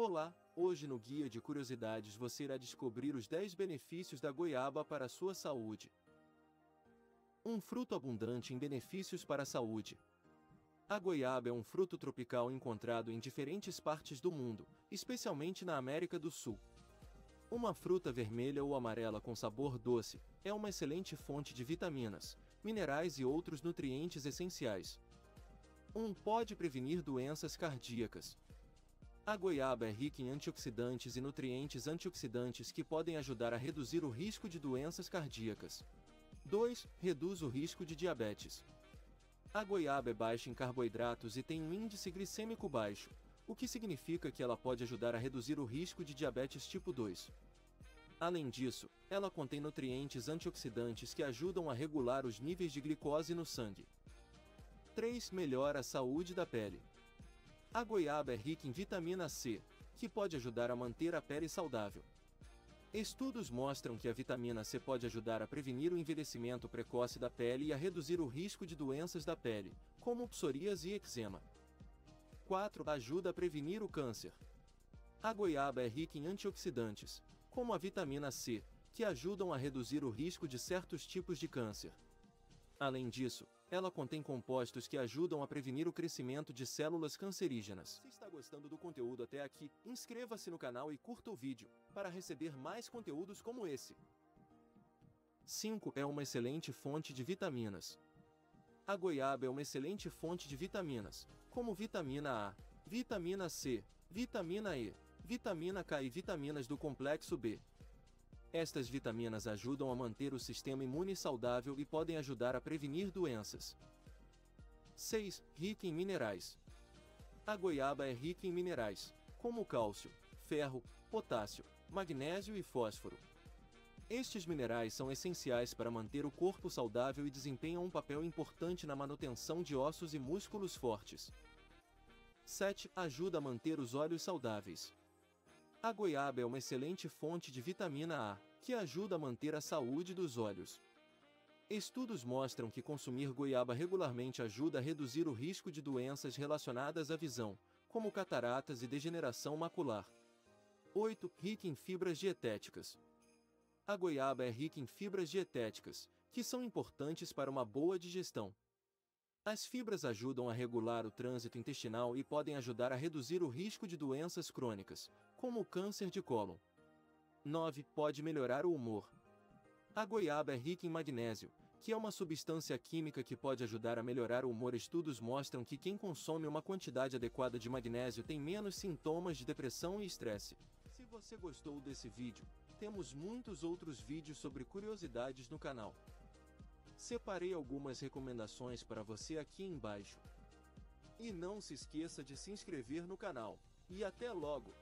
Olá, hoje no Guia de Curiosidades você irá descobrir os 10 benefícios da goiaba para a sua saúde. Um fruto abundante em benefícios para a saúde. A goiaba é um fruto tropical encontrado em diferentes partes do mundo, especialmente na América do Sul. Uma fruta vermelha ou amarela com sabor doce é uma excelente fonte de vitaminas, minerais e outros nutrientes essenciais. 1. Um, pode prevenir doenças cardíacas. A goiaba é rica em antioxidantes e nutrientes antioxidantes que podem ajudar a reduzir o risco de doenças cardíacas. 2. Reduz o risco de diabetes. A goiaba é baixa em carboidratos e tem um índice glicêmico baixo, o que significa que ela pode ajudar a reduzir o risco de diabetes tipo 2. Além disso, ela contém nutrientes antioxidantes que ajudam a regular os níveis de glicose no sangue. 3. Melhora a saúde da pele. A goiaba é rica em vitamina C, que pode ajudar a manter a pele saudável. Estudos mostram que a vitamina C pode ajudar a prevenir o envelhecimento precoce da pele e a reduzir o risco de doenças da pele, como psoríase e eczema. 4. Ajuda a prevenir o câncer. A goiaba é rica em antioxidantes, como a vitamina C, que ajudam a reduzir o risco de certos tipos de câncer. Além disso, ela contém compostos que ajudam a prevenir o crescimento de células cancerígenas. Se está gostando do conteúdo até aqui, inscreva-se no canal e curta o vídeo, para receber mais conteúdos como esse. 5. É uma excelente fonte de vitaminas. A goiaba é uma excelente fonte de vitaminas, como vitamina A, vitamina C, vitamina E, vitamina K e vitaminas do complexo B, estas vitaminas ajudam a manter o sistema imune saudável e podem ajudar a prevenir doenças. 6. Rica em minerais. A goiaba é rica em minerais, como cálcio, ferro, potássio, magnésio e fósforo. Estes minerais são essenciais para manter o corpo saudável e desempenham um papel importante na manutenção de ossos e músculos fortes. 7. Ajuda a manter os olhos saudáveis. A goiaba é uma excelente fonte de vitamina A, que ajuda a manter a saúde dos olhos. Estudos mostram que consumir goiaba regularmente ajuda a reduzir o risco de doenças relacionadas à visão, como cataratas e degeneração macular. 8. Rica em fibras dietéticas. A goiaba é rica em fibras dietéticas, que são importantes para uma boa digestão. As fibras ajudam a regular o trânsito intestinal e podem ajudar a reduzir o risco de doenças crônicas, como o câncer de cólon. 9. Pode melhorar o humor. A goiaba é rica em magnésio, que é uma substância química que pode ajudar a melhorar o humor. Estudos mostram que quem consome uma quantidade adequada de magnésio tem menos sintomas de depressão e estresse. Se você gostou desse vídeo, temos muitos outros vídeos sobre curiosidades no canal. Separei algumas recomendações para você aqui embaixo. E não se esqueça de se inscrever no canal. E até logo!